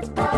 Bye.